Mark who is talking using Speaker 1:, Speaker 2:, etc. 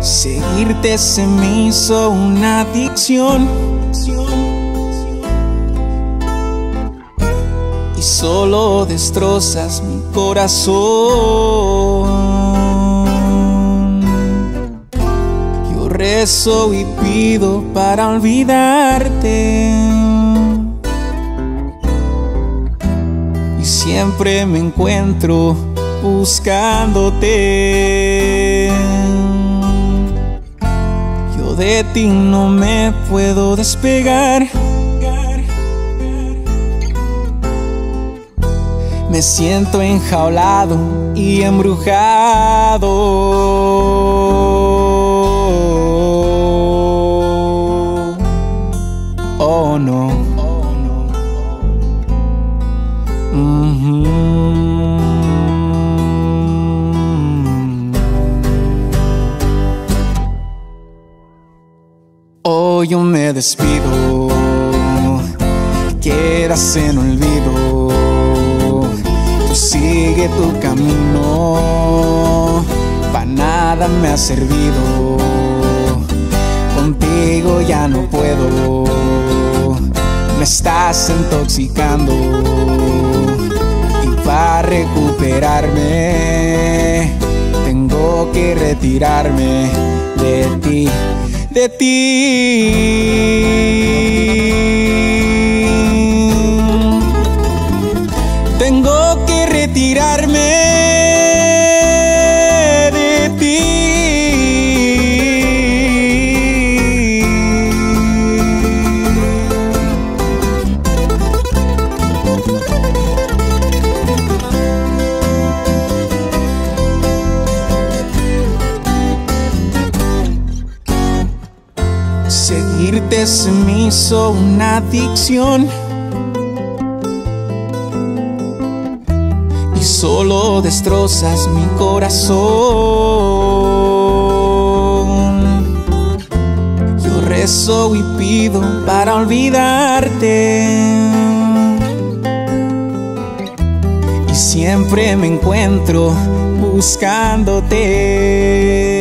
Speaker 1: Seguirte se me hizo una adicción. Y solo destrozas mi corazón. Yo rezo y pido para olvidarte. Y siempre me encuentro buscándote. Yo de ti no me puedo despegar. Me siento enjaulado y embrujado. Oh no. Ujú. Yo me despido, quedas en olvido. Tú sigue tu camino, para nada me ha servido. Contigo ya no puedo, me estás intoxicando. Y para recuperarme, tengo que retirarme de ti de ti. Seguirte se me hizo una adicción. Y solo destrozas mi corazón. Yo rezo y pido para olvidarte. Y siempre me encuentro buscándote.